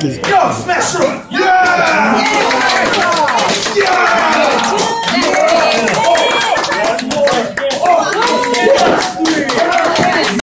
Yo, smash through it!